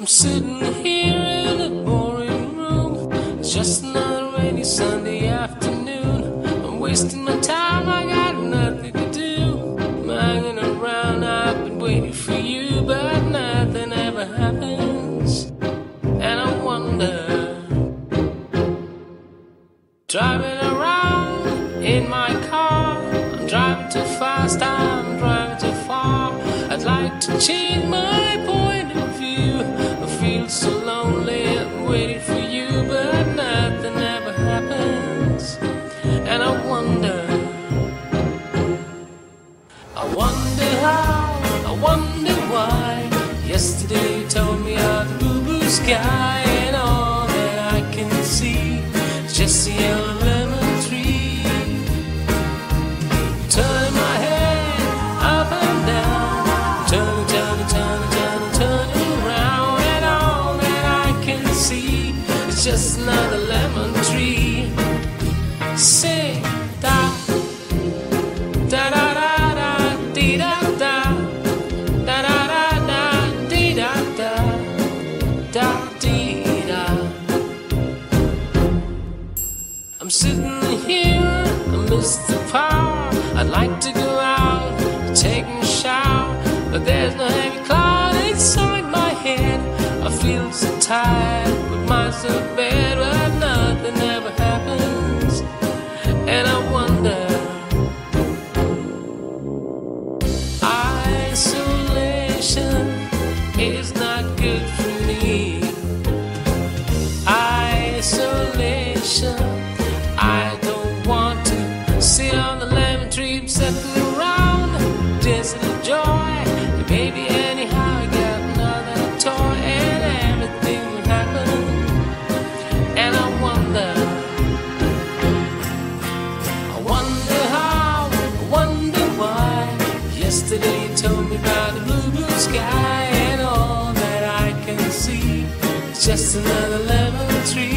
I'm sitting here in a boring room. It's just another rainy Sunday afternoon. I'm wasting my time, I got nothing to do. I'm hanging around, I've been waiting for you, but nothing ever happens. And I wonder, driving around in my car. I'm driving too fast, I'm driving too far. I'd like to change my point I wonder how, I wonder why. Yesterday you told me of the blue, blue sky, and all that I can see is just the yellow lemon tree. Turning my head up and down, turning, turning, turning, turning, turning around, and all that I can see is just another lemon tree. Sing I'm sitting here, I the power. I'd like to go out, take a shower, but there's no heavy cloud inside my head. I feel so tired, put myself to bed, but nothing ever happens. Told me about the blue, blue sky, and all that I can see just another lemon tree.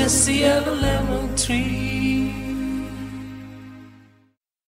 Just the yellow lemon tree.